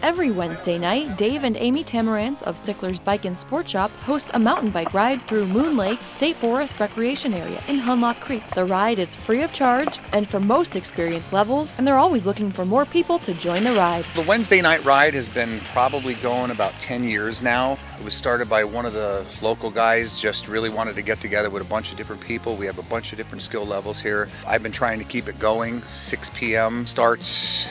Every Wednesday night, Dave and Amy Tamarans of Sickler's Bike and Sport Shop host a mountain bike ride through Moon Lake State Forest Recreation Area in Hunlock Creek. The ride is free of charge and for most experience levels, and they're always looking for more people to join the ride. The Wednesday night ride has been probably going about 10 years now. It was started by one of the local guys, just really wanted to get together with a bunch of different people. We have a bunch of different skill levels here. I've been trying to keep it going. 6 p.m. starts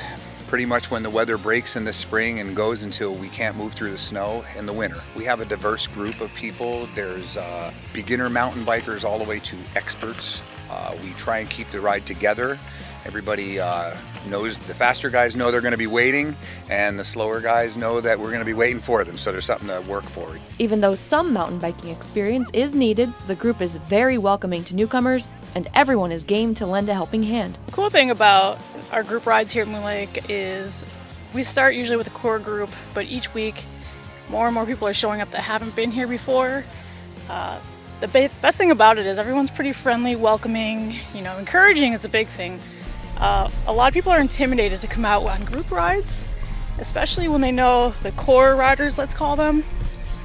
pretty much when the weather breaks in the spring and goes until we can't move through the snow in the winter. We have a diverse group of people. There's uh, beginner mountain bikers all the way to experts. Uh, we try and keep the ride together. Everybody uh, knows the faster guys know they're going to be waiting, and the slower guys know that we're going to be waiting for them. So there's something to work for. Even though some mountain biking experience is needed, the group is very welcoming to newcomers, and everyone is game to lend a helping hand. The cool thing about our group rides here at Moon Lake is we start usually with a core group, but each week more and more people are showing up that haven't been here before. Uh, the best thing about it is everyone's pretty friendly, welcoming, you know, encouraging is the big thing. Uh, a lot of people are intimidated to come out on group rides, especially when they know the core riders, let's call them,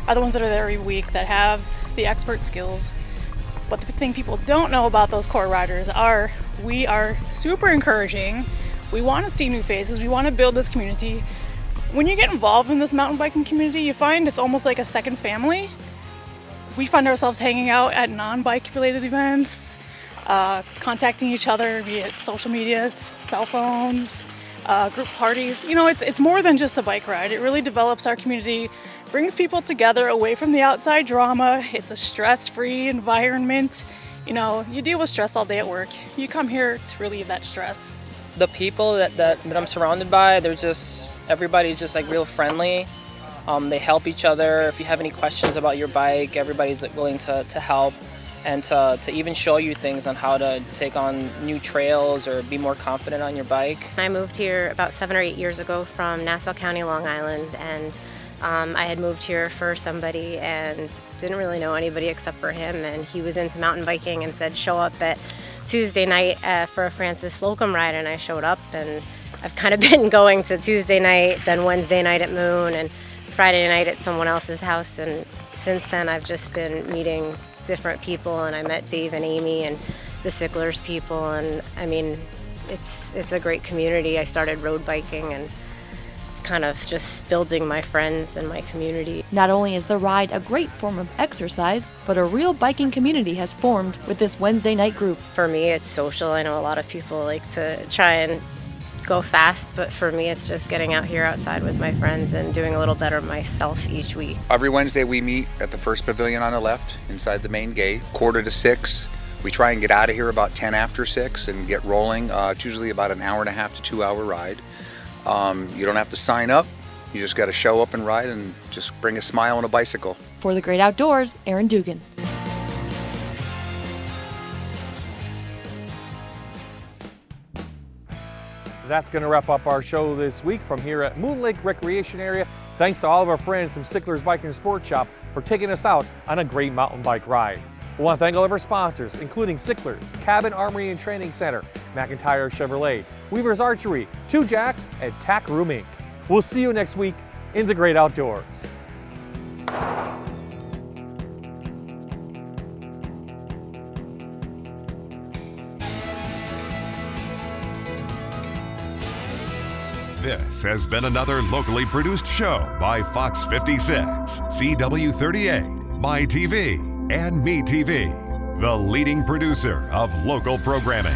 are the ones that are there every week that have the expert skills. But the thing people don't know about those core riders are we are super encouraging. We want to see new faces. We want to build this community. When you get involved in this mountain biking community, you find it's almost like a second family. We find ourselves hanging out at non-bike related events, uh, contacting each other via social media, cell phones, uh, group parties. You know, it's, it's more than just a bike ride. It really develops our community, brings people together away from the outside drama. It's a stress-free environment. You know, you deal with stress all day at work. You come here to relieve that stress. The people that, that, that I'm surrounded by, they're just, everybody's just like real friendly. Um, they help each other. If you have any questions about your bike, everybody's like, willing to, to help and to, to even show you things on how to take on new trails or be more confident on your bike. I moved here about seven or eight years ago from Nassau County, Long Island, and um, I had moved here for somebody and didn't really know anybody except for him, and he was into mountain biking and said, show up at Tuesday night uh, for a Frances Slocum ride, and I showed up, and I've kind of been going to Tuesday night, then Wednesday night at Moon, and Friday night at someone else's house, and since then I've just been meeting different people, and I met Dave and Amy and the Sicklers people, and I mean, it's it's a great community. I started road biking, and kind of just building my friends and my community. Not only is the ride a great form of exercise, but a real biking community has formed with this Wednesday night group. For me, it's social. I know a lot of people like to try and go fast, but for me, it's just getting out here outside with my friends and doing a little better myself each week. Every Wednesday, we meet at the first pavilion on the left inside the main gate, quarter to six. We try and get out of here about 10 after 6 and get rolling. Uh, it's usually about an hour and a half to two hour ride. Um, you don't have to sign up. You just got to show up and ride and just bring a smile on a bicycle. For the great outdoors, Aaron Dugan. That's going to wrap up our show this week from here at Moon Lake Recreation Area. Thanks to all of our friends from Sickler's Bike and Sport Shop for taking us out on a great mountain bike ride. We want to thank all of our sponsors, including Sickler's, Cabin Armory and Training Center, McIntyre Chevrolet, Weaver's Archery, Two Jacks, and Tack Room Inc. We'll see you next week in the great outdoors. This has been another locally produced show by Fox 56, CW38, MyTV, and MeTV, the leading producer of local programming.